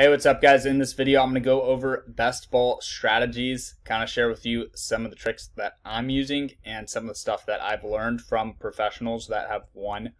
Hey, what's up guys? In this video, I'm going to go over best ball strategies, kind of share with you some of the tricks that I'm using and some of the stuff that I've learned from professionals that have won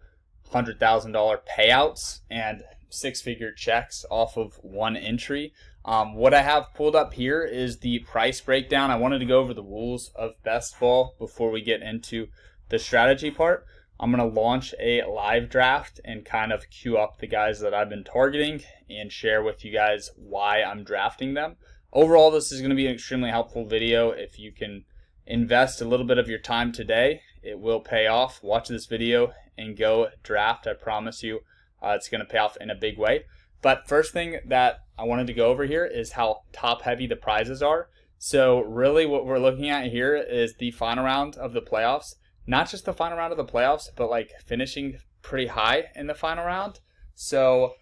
$100,000 payouts and six-figure checks off of one entry. Um, what I have pulled up here is the price breakdown. I wanted to go over the rules of best ball before we get into the strategy part. I'm going to launch a live draft and kind of queue up the guys that I've been targeting and share with you guys why I'm drafting them. Overall, this is going to be an extremely helpful video. If you can invest a little bit of your time today, it will pay off. Watch this video and go draft. I promise you uh, it's going to pay off in a big way. But first thing that I wanted to go over here is how top heavy the prizes are. So really what we're looking at here is the final round of the playoffs not just the final round of the playoffs, but like finishing pretty high in the final round. So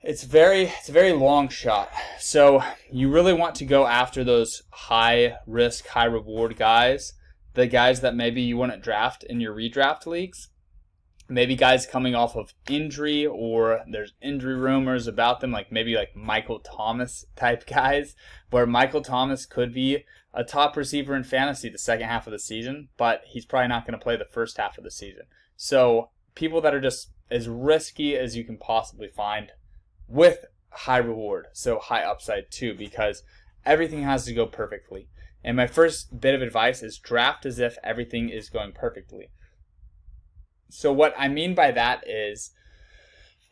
it's very it's a very long shot. So you really want to go after those high risk, high reward guys, the guys that maybe you wouldn't draft in your redraft leagues. Maybe guys coming off of injury or there's injury rumors about them, like maybe like Michael Thomas type guys, where Michael Thomas could be a top receiver in fantasy the second half of the season, but he's probably not going to play the first half of the season. So people that are just as risky as you can possibly find with high reward, so high upside too, because everything has to go perfectly. And my first bit of advice is draft as if everything is going perfectly. So what I mean by that is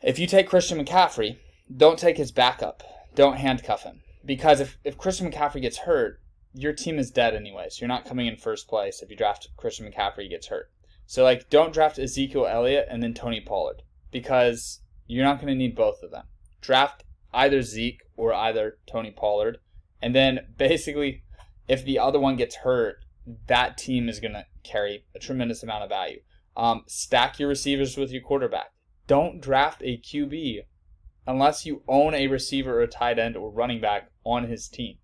if you take Christian McCaffrey, don't take his backup. Don't handcuff him. Because if, if Christian McCaffrey gets hurt, your team is dead anyway, so you're not coming in first place if you draft Christian McCaffrey he gets hurt. So like don't draft Ezekiel Elliott and then Tony Pollard because you're not going to need both of them. Draft either Zeke or either Tony Pollard, and then basically if the other one gets hurt, that team is going to carry a tremendous amount of value. Um, stack your receivers with your quarterback. Don't draft a QB unless you own a receiver or a tight end or running back on his team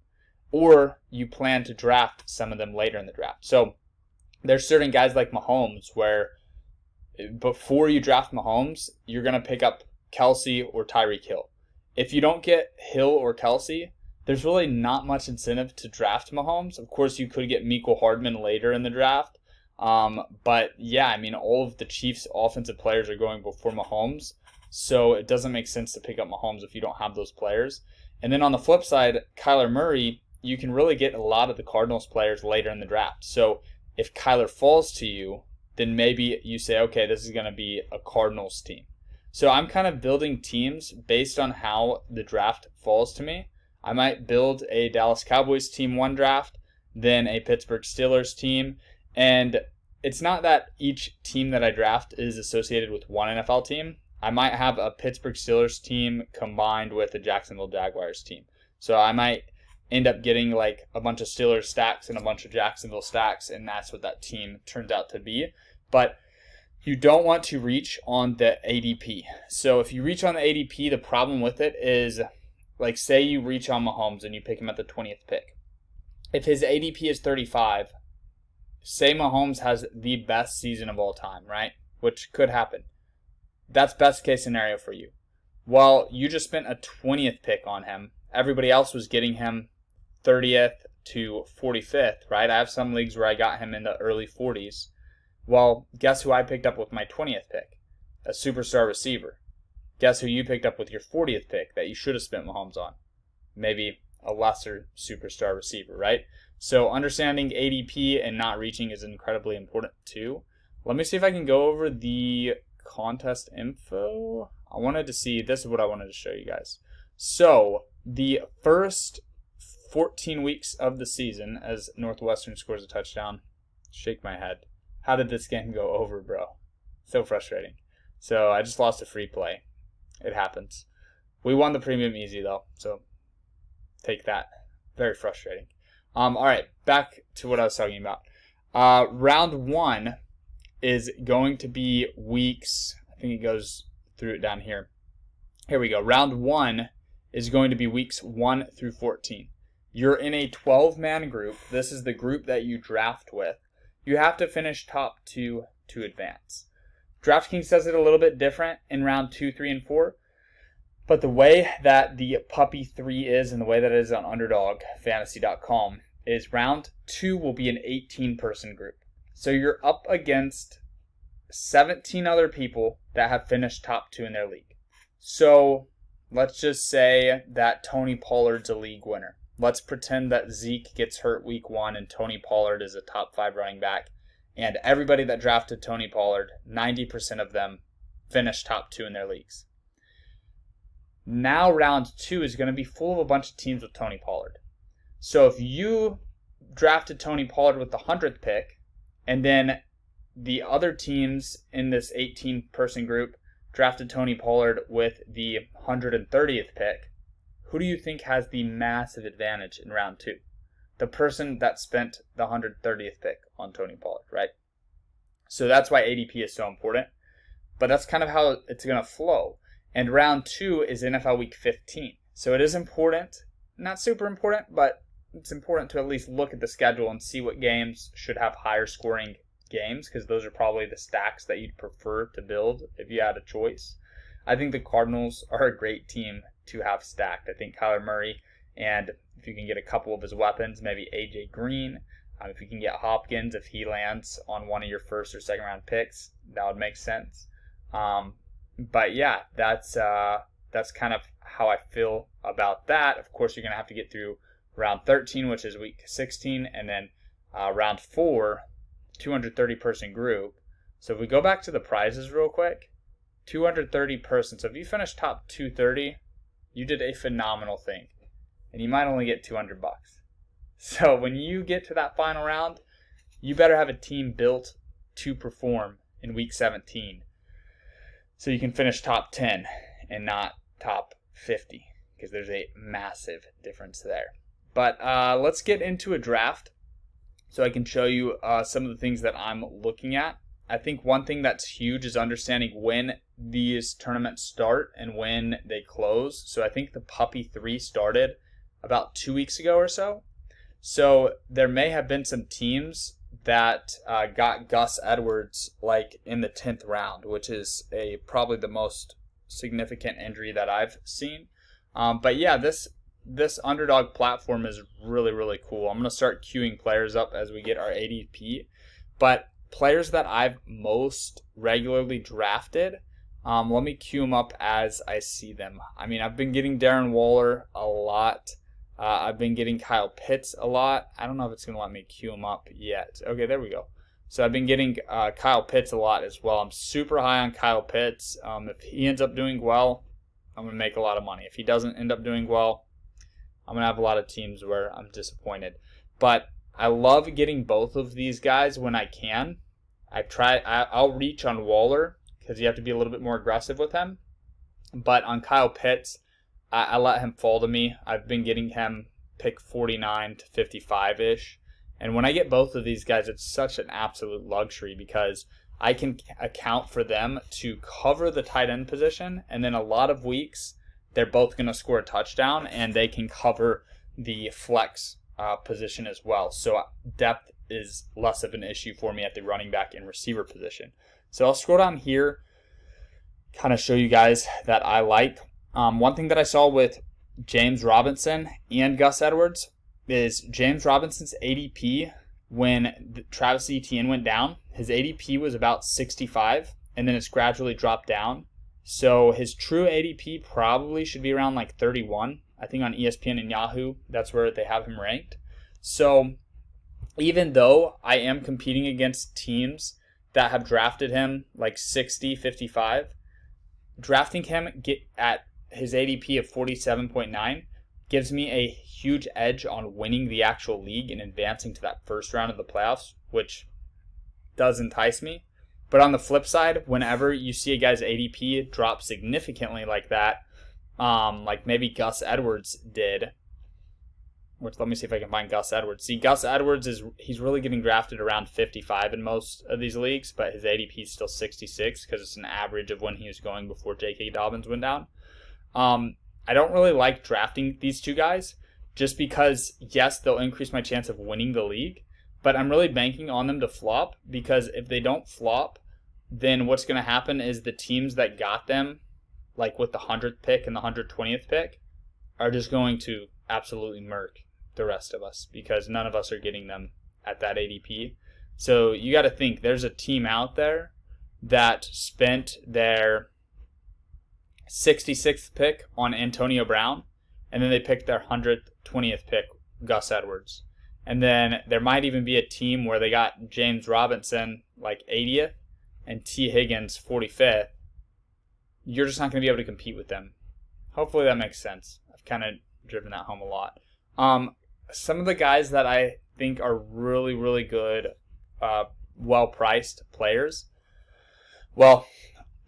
or you plan to draft some of them later in the draft. So there's certain guys like Mahomes where before you draft Mahomes, you're going to pick up Kelce or Tyreek Hill. If you don't get Hill or Kelce, there's really not much incentive to draft Mahomes. Of course, you could get Mecole Hardman later in the draft. Um, but yeah, I mean, all of the Chiefs' offensive players are going before Mahomes. So it doesn't make sense to pick up Mahomes if you don't have those players. And then on the flip side, Kyler Murray, you can really get a lot of the Cardinals players later in the draft. So if Kyler falls to you, then maybe you say, okay, this is going to be a Cardinals team. So I'm kind of building teams based on how the draft falls to me. I might build a Dallas Cowboys team one draft, then a Pittsburgh Steelers team, and it's not that each team that I draft is associated with one NFL team. I might have a Pittsburgh Steelers team combined with a Jacksonville Jaguars team. So I might end up getting like a bunch of Steelers stacks and a bunch of Jacksonville stacks, and that's what that team turns out to be. But you don't want to reach on the ADP. So if you reach on the ADP, the problem with it is like say you reach on Mahomes and you pick him at the 20th pick. If his ADP is 35, say Mahomes has the best season of all time, right? Which could happen. That's best case scenario for you. Well, you just spent a 20th pick on him. Everybody else was getting him 30th to 45th, right? I have some leagues where I got him in the early 40s. Well, guess who I picked up with my 20th pick? A superstar receiver. Guess who you picked up with your 40th pick that you should have spent Mahomes on? Maybe a lesser superstar receiver, right? So understanding ADP and not reaching is incredibly important too. Let me see if I can go over the contest info. I wanted to see, this is what I wanted to show you guys. So the first 14 weeks of the season as Northwestern scores a touchdown. Shake my head. How did this game go over, bro? So frustrating. So I just lost a free play. It happens. We won the premium easy though, so take that. Very frustrating. Um, all right, back to what I was talking about. Uh, round one is going to be weeks. I think it goes through it down here. Here we go. Round one is going to be weeks one through 14. You're in a 12 man group. This is the group that you draft with. You have to finish top two to advance. DraftKings does it a little bit different in round two, three, and four. But the way that the puppy three is and the way that it is on underdogfantasy.com is round two will be an 18 person group. So you're up against 17 other people that have finished top two in their league. So let's just say that Tony Pollard's a league winner. Let's pretend that Zeke gets hurt week one and Tony Pollard is a top five running back. And everybody that drafted Tony Pollard, 90% of them finished top two in their leagues. Now, round two is going to be full of a bunch of teams with Tony Pollard. So if you drafted Tony Pollard with the 100th pick, and then the other teams in this 18 person group drafted Tony Pollard with the 130th pick, who do you think has the massive advantage in round two? The person that spent the 130th pick on Tony Pollard, right? So that's why ADP is so important. But that's kind of how it's going to flow. And round two is NFL week 15. So it is important, not super important, but it's important to at least look at the schedule and see what games should have higher scoring games because those are probably the stacks that you'd prefer to build if you had a choice. I think the Cardinals are a great team to have stacked. I think Kyler Murray, and if you can get a couple of his weapons, maybe AJ Green, um, if you can get Hopkins, if he lands on one of your first or second round picks, that would make sense. Um, but yeah, that's uh, that's kind of how I feel about that. Of course, you're gonna have to get through round 13, which is week 16, and then uh, round four, 230 person group. So if we go back to the prizes real quick, 230 person. So if you finish top 230, you did a phenomenal thing, and you might only get 200 bucks. So when you get to that final round, you better have a team built to perform in week 17 so you can finish top 10 and not top 50 because there's a massive difference there. But uh, let's get into a draft so I can show you uh, some of the things that I'm looking at. I think one thing that's huge is understanding when these tournaments start and when they close. So I think the Puppy 3 started about two weeks ago or so. So there may have been some teams that uh, got Gus Edwards like in the 10th round, which is a probably the most significant injury that I've seen. Um, but yeah, this this underdog platform is really really cool. I'm gonna start queuing players up as we get our ADP, but players that I've most regularly drafted. Um, let me queue them up as I see them. I mean, I've been getting Darren Waller a lot. Uh, I've been getting Kyle Pitts a lot. I don't know if it's going to let me queue him up yet. Okay, there we go. So I've been getting uh, Kyle Pitts a lot as well. I'm super high on Kyle Pitts. Um, if he ends up doing well, I'm going to make a lot of money. If he doesn't end up doing well, I'm going to have a lot of teams where I'm disappointed. But I love getting both of these guys when I can. I try. I, I'll reach on Waller because you have to be a little bit more aggressive with him. But on Kyle Pitts, I, I let him fall to me. I've been getting him pick 49 to 55 ish. And when I get both of these guys, it's such an absolute luxury because I can account for them to cover the tight end position. And then a lot of weeks, they're both going to score a touchdown and they can cover the flex uh, position as well. So uh, depth is less of an issue for me at the running back and receiver position. So I'll scroll down here, kind of show you guys that I like. Um, one thing that I saw with James Robinson and Gus Edwards is James Robinson's ADP when Travis Etienne went down, his ADP was about 65, and then it's gradually dropped down. So his true ADP probably should be around like 31. I think on ESPN and Yahoo, that's where they have him ranked. So even though I am competing against teams that have drafted him like 60, 55, drafting him get at his ADP of 47.9 gives me a huge edge on winning the actual league and advancing to that first round of the playoffs, which does entice me. But on the flip side, whenever you see a guy's ADP drop significantly like that, um, like maybe Gus Edwards did, which let me see if I can find Gus Edwards. See, Gus Edwards is he's really getting drafted around 55 in most of these leagues, but his ADP is still 66 because it's an average of when he was going before J.K. Dobbins went down. Um, I don't really like drafting these two guys just because, yes, they'll increase my chance of winning the league, but I'm really banking on them to flop because if they don't flop, then what's going to happen is the teams that got them, like with the 100th pick and the 120th pick, are just going to absolutely murk the rest of us because none of us are getting them at that ADP. So you got to think there's a team out there that spent their 66th pick on Antonio Brown, and then they picked their 120th pick, Gus Edwards. And then there might even be a team where they got James Robinson like 80th and Tee Higgins 45th. You're just not going to be able to compete with them. Hopefully that makes sense. I've kind of driven that home a lot. Um, some of the guys that I think are really, really good, uh, well priced players. Well,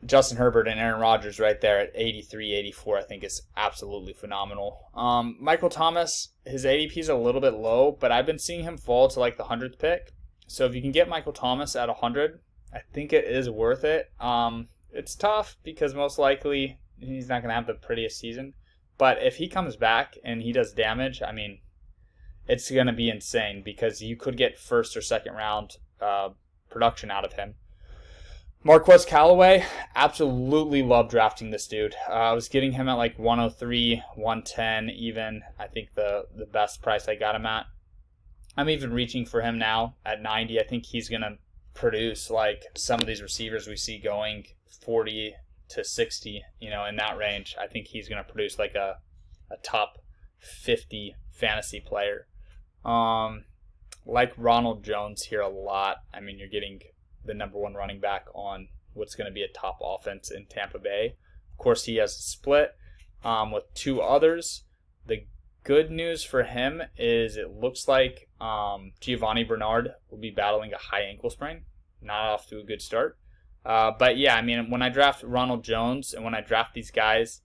Justin Herbert and Aaron Rodgers right there at 83, 84, I think is absolutely phenomenal. Um, Michael Thomas, his ADP is a little bit low, but I've been seeing him fall to like the 100th pick. So if you can get Michael Thomas at 100, I think it is worth it. Um, it's tough because most likely he's not going to have the prettiest season. But if he comes back and he does damage, I mean, it's going to be insane because you could get first or second round uh, production out of him. Marquez Callaway, absolutely love drafting this dude. Uh, I was getting him at like 103, 110, even. I think the the best price I got him at. I'm even reaching for him now at 90. I think he's gonna produce like some of these receivers we see going 40 to 60, you know, in that range. I think he's gonna produce like a a top 50 fantasy player. Um, like Ronald Jones here a lot. I mean, you're getting the number one running back on what's going to be a top offense in Tampa Bay. Of course, he has a split um, with two others. The good news for him is it looks like um, Giovani Bernard will be battling a high ankle sprain. Not off to a good start. Uh, but yeah, I mean, when I draft Ronald Jones and when I draft these guys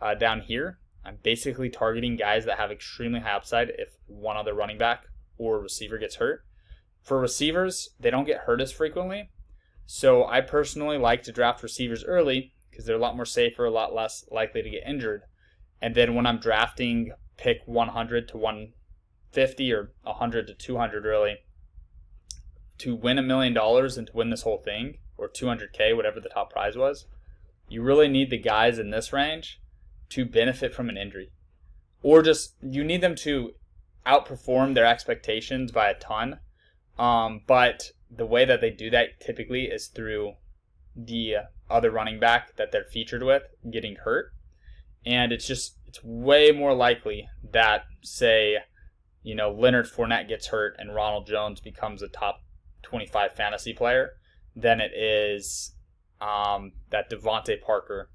uh, down here, I'm basically targeting guys that have extremely high upside if one other running back or receiver gets hurt. For receivers, they don't get hurt as frequently. So I personally like to draft receivers early because they're a lot more safer, a lot less likely to get injured. And then when I'm drafting, pick 100 to 150 or 100 to 200 really, to win a million dollars and to win this whole thing or 200k, whatever the top prize was. You really need the guys in this range to benefit from an injury, or just you need them to outperform their expectations by a ton um, but the way that they do that typically is through the other running back that they're featured with getting hurt. And it's just, it's way more likely that, say, you know, Leonard Fournette gets hurt and Ronald Jones becomes a top 25 fantasy player than it is um, that DeVante Parker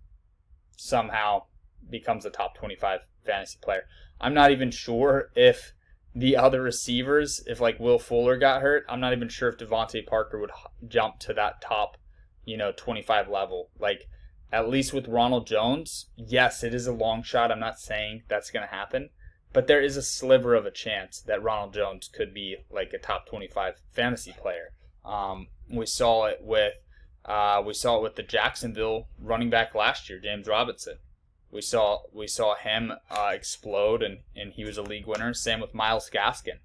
somehow becomes a top 25 fantasy player. I'm not even sure if the other receivers, if like Will Fuller got hurt, I'm not even sure if DeVante Parker would jump to that top, you know, 25 level. Like, at least with Ronald Jones, yes, it is a long shot. I'm not saying that's going to happen, but there is a sliver of a chance that Ronald Jones could be like a top 25 fantasy player. Um, we saw it with uh, we saw it with the Jacksonville running back last year, James Robinson. We saw we saw him uh, explode, and, and he was a league winner. Same with Myles Gaskin.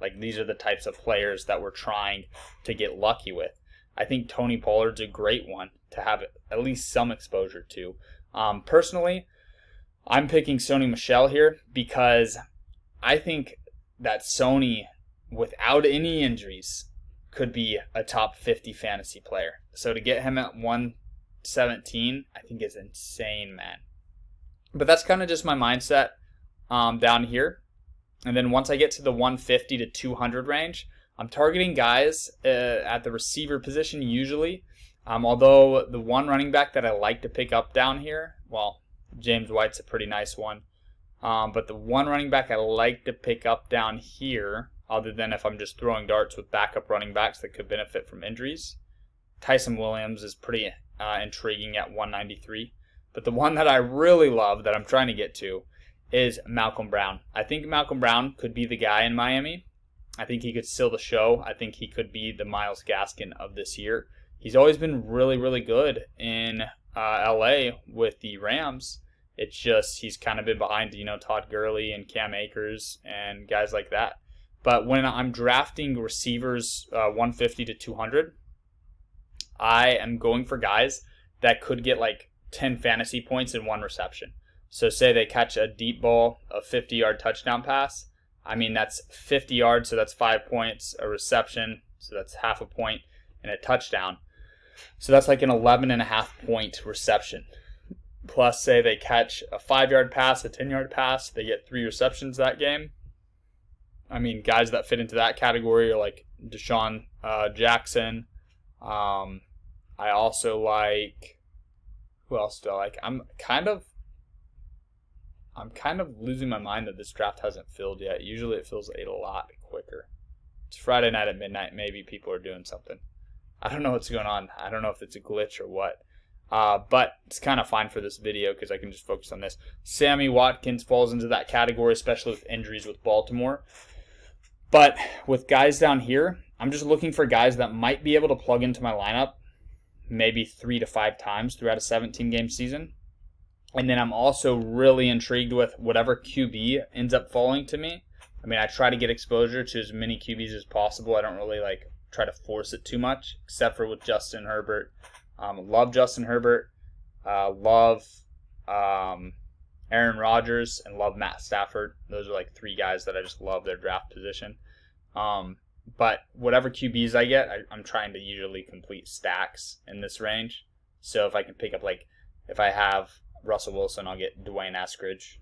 Like these are the types of players that we're trying to get lucky with. I think Tony Pollard's a great one to have at least some exposure to. Um, personally, I'm picking Sony Michel here because I think that Sony, without any injuries, could be a top 50 fantasy player. So to get him at 117, I think is insane, man. But that's kind of just my mindset um, down here. And then once I get to the 150 to 200 range, I'm targeting guys uh, at the receiver position usually. Um, although the one running back that I like to pick up down here, well, James White's a pretty nice one. Um, but the one running back I like to pick up down here, other than if I'm just throwing darts with backup running backs that could benefit from injuries, Ty'Son Williams is pretty uh, intriguing at 193. But the one that I really love that I'm trying to get to is Malcolm Brown. I think Malcolm Brown could be the guy in Miami. I think he could steal the show. I think he could be the Myles Gaskin of this year. He's always been really, really good in uh, LA with the Rams. It's just he's kind of been behind, you know, Todd Gurley and Cam Akers and guys like that. But when I'm drafting receivers uh, 150 to 200, I am going for guys that could get like 10 fantasy points in one reception. So say they catch a deep ball, a 50 yard touchdown pass. I mean, that's 50 yards, so that's five points, a reception, so that's half a point, and a touchdown. So that's like an 11 and a half point reception. Plus, say they catch a five yard pass, a 10 yard pass, they get three receptions that game. I mean, guys that fit into that category are like DeSean uh, Jackson. Um, I also like who else do I like? I'm kind of I'm kind of losing my mind that this draft hasn't filled yet. Usually it fills a lot quicker. It's Friday night at midnight. Maybe people are doing something. I don't know what's going on. I don't know if it's a glitch or what. Uh, but it's kind of fine for this video because I can just focus on this. Sammy Watkins falls into that category, especially with injuries with Baltimore. But with guys down here, I'm just looking for guys that might be able to plug into my lineup maybe three to five times throughout a 17 game season. And then I'm also really intrigued with whatever QB ends up falling to me. I mean, I try to get exposure to as many QBs as possible. I don't really like try to force it too much, except for with Justin Herbert. Um, love Justin Herbert. Uh, love um, Aaron Rodgers and love Matt Stafford. Those are like three guys that I just love their draft position. Um, but whatever QBs I get, I, I'm trying to usually complete stacks in this range. So if I can pick up like if I have Russell Wilson, I'll get D'Wayne Eskridge.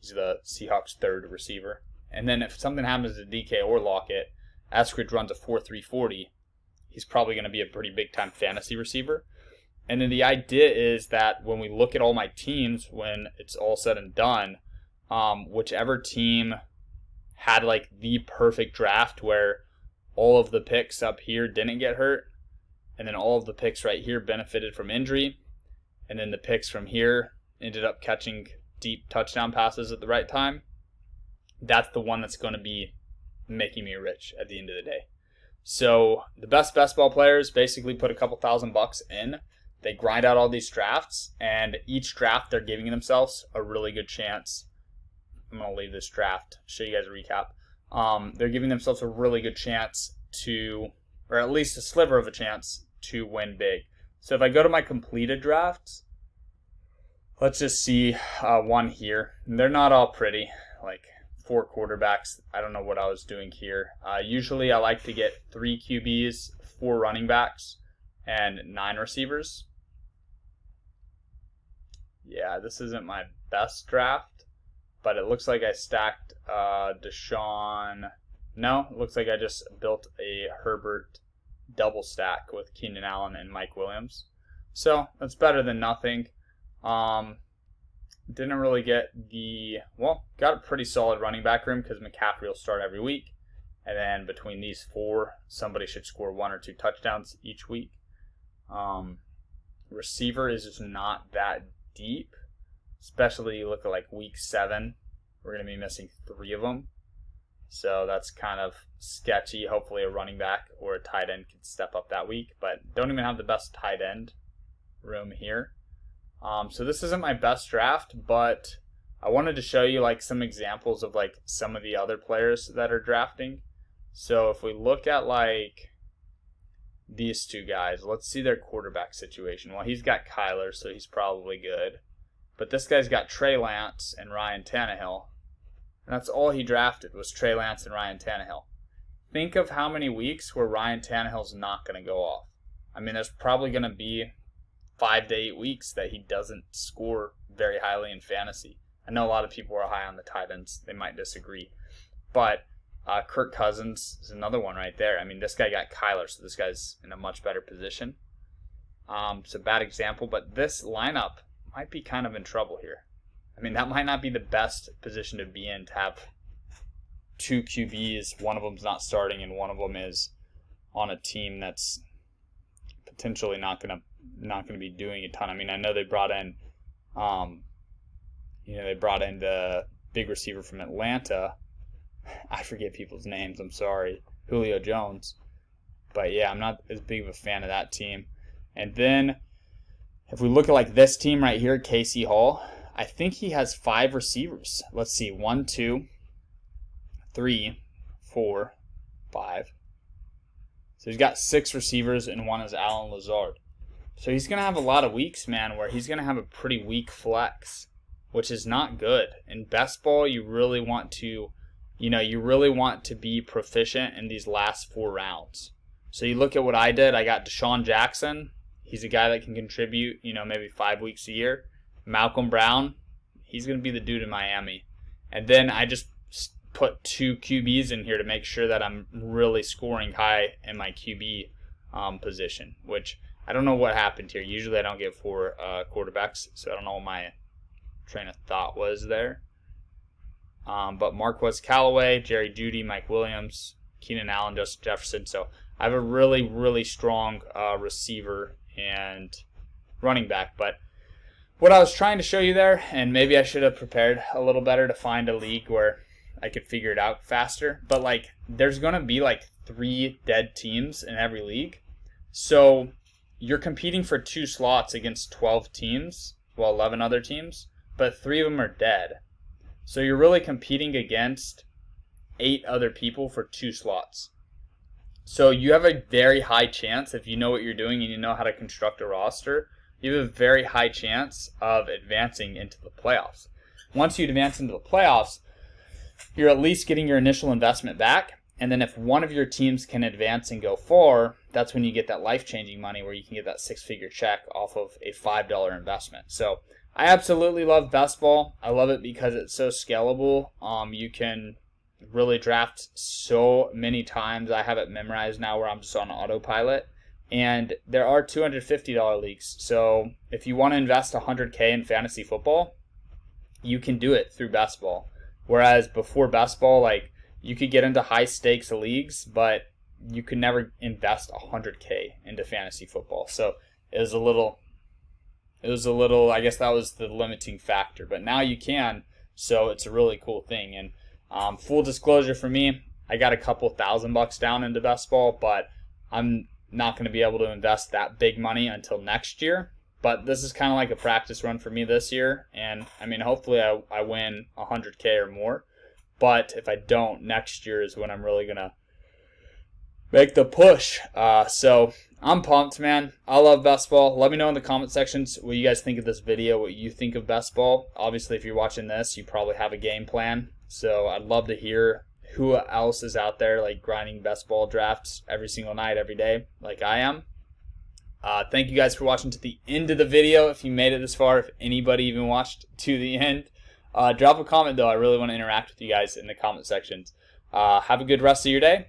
He's the Seahawks' third receiver. And then if something happens to DK or Lockett, Eskridge runs a 4-3-40. He's probably going to be a pretty big time fantasy receiver. And then the idea is that when we look at all my teams, when it's all said and done, um, whichever team had like the perfect draft where all of the picks up here didn't get hurt, and then all of the picks right here benefited from injury, and then the picks from here ended up catching deep touchdown passes at the right time. That's the one that's going to be making me rich at the end of the day. So the best best ball players basically put a couple thousand bucks in. They grind out all these drafts, and each draft they're giving themselves a really good chance. I'm gonna leave this draft, show you guys a recap um, they're giving themselves a really good chance to, or at least a sliver of a chance to win big. So if I go to my completed drafts, let's just see uh, one here. They're not all pretty, like four quarterbacks. I don't know what I was doing here. Uh, usually I like to get three QBs, four running backs, and nine receivers. Yeah, this isn't my best draft but it looks like I stacked uh, DeSean. No, it looks like I just built a Herbert double stack with Keenan Allen and Mike Williams. So that's better than nothing. Um, didn't really get the well, got a pretty solid running back room because McCaffrey will start every week, and then between these four, somebody should score one or two touchdowns each week. Um, receiver is just not that deep especially look at like week seven. We're going to be missing three of them. So that's kind of sketchy. Hopefully, a running back or a tight end can step up that week, but don't even have the best tight end room here. Um, so this isn't my best draft, but I wanted to show you like some examples of like some of the other players that are drafting. So if we look at like these two guys, let's see their quarterback situation. Well, he's got Kyler, so he's probably good. But this guy's got Trey Lance and Ryan Tannehill. And that's all he drafted was Trey Lance and Ryan Tannehill. Think of how many weeks where Ryan Tannehill's not going to go off. I mean, there's probably going to be five to eight weeks that he doesn't score very highly in fantasy. I know a lot of people are high on the tight ends. They might disagree. But uh, Kirk Cousins is another one right there. I mean, this guy got Kyler, so this guy's in a much better position. Um, it's a bad example, but this lineup might be kind of in trouble here. I mean, that might not be the best position to be in to have two QBs. One of them's not starting, and one of them is on a team that's potentially not gonna not gonna be doing a ton. I mean, I know they brought in, um, you know, they brought in the big receiver from Atlanta. I forget people's names. I'm sorry, Julio Jones. But yeah, I'm not as big of a fan of that team. And then if we look at like this team right here, Casey Hall, I think he has five receivers. Let's see, one, two, three, four, five. So he's got six receivers, and one is Allen Lazard. So he's going to have a lot of weeks, man, where he's going to have a pretty weak flex, which is not good. In best ball, you really want to, you know, you really want to be proficient in these last four rounds. So you look at what I did. I got DeSean Jackson. He's a guy that can contribute, you know, maybe five weeks a year. Malcolm Brown, he's going to be the dude in Miami. And then I just put two QBs in here to make sure that I'm really scoring high in my QB um, position, which I don't know what happened here. Usually I don't get four uh, quarterbacks, so I don't know what my train of thought was there. Um, but Marquez Callaway, Jerry Jeudy, Mike Williams, Keenan Allen, Justin Jefferson. So I have a really, really strong uh, receiver and running back. But what I was trying to show you there, and maybe I should have prepared a little better to find a league where I could figure it out faster. But like, there's gonna be like three dead teams in every league, so you're competing for two slots against 12 teams, well, 11 other teams, but three of them are dead. So you're really competing against eight other people for two slots. So you have a very high chance if you know what you're doing and you know how to construct a roster, you have a very high chance of advancing into the playoffs. Once you advance into the playoffs, you're at least getting your initial investment back. And then if one of your teams can advance and go far, that's when you get that life changing money where you can get that six figure check off of a $5 investment. So I absolutely love best ball. I love it because it's so scalable. Um, you can really draft so many times. I have it memorized now where I'm just on autopilot. And there are $250 leagues. So if you want to invest 100K in fantasy football, you can do it through best ball. Whereas before best ball, like you could get into high stakes leagues, but you could never invest 100k into fantasy football. So it was a little, it was a little. I guess that was the limiting factor. But now you can, so it's a really cool thing. And um, full disclosure for me, I got a couple thousand bucks down into best ball, but I'm not going to be able to invest that big money until next year. But this is kind of like a practice run for me this year. And I mean, hopefully I, I win 100K or more. But if I don't, next year is when I'm really going to make the push. Uh, so I'm pumped, man. I love best ball. Let me know in the comment sections what you guys think of this video, what you think of best ball. Obviously, if you're watching this, you probably have a game plan. So I'd love to hear who else is out there like grinding best ball drafts every single night, every day, like I am. Uh, thank you guys for watching to the end of the video. If you made it this far, if anybody even watched to the end, uh, drop a comment though. I really want to interact with you guys in the comment sections. Uh, have a good rest of your day,